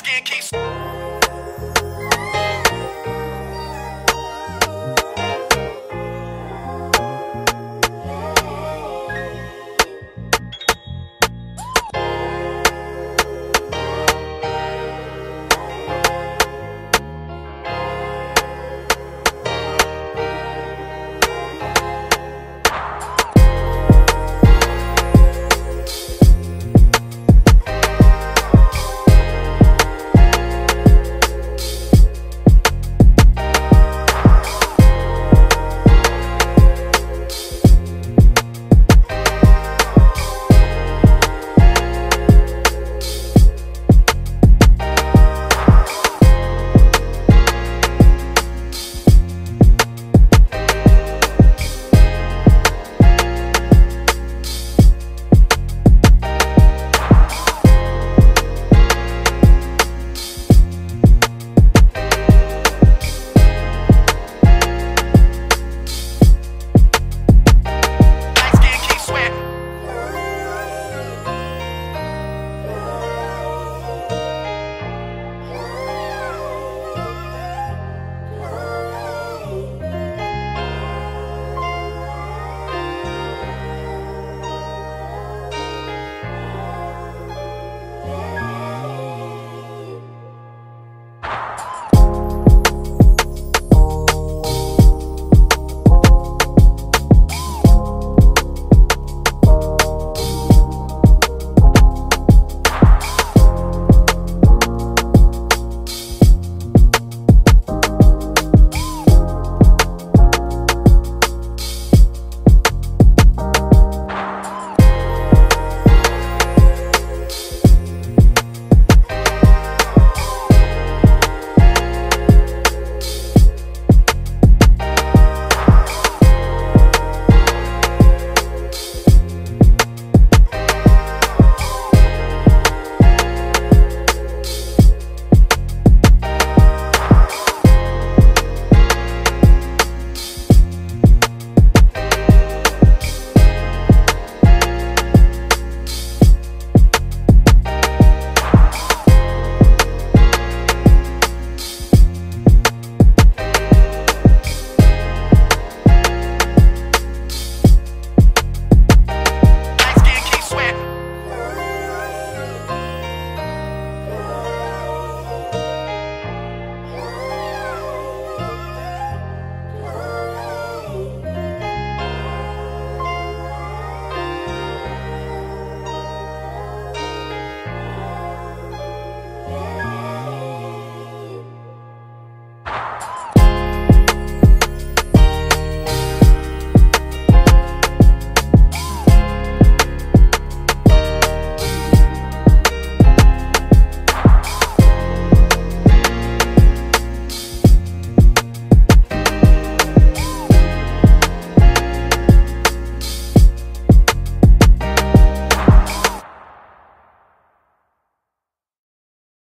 skin keeps.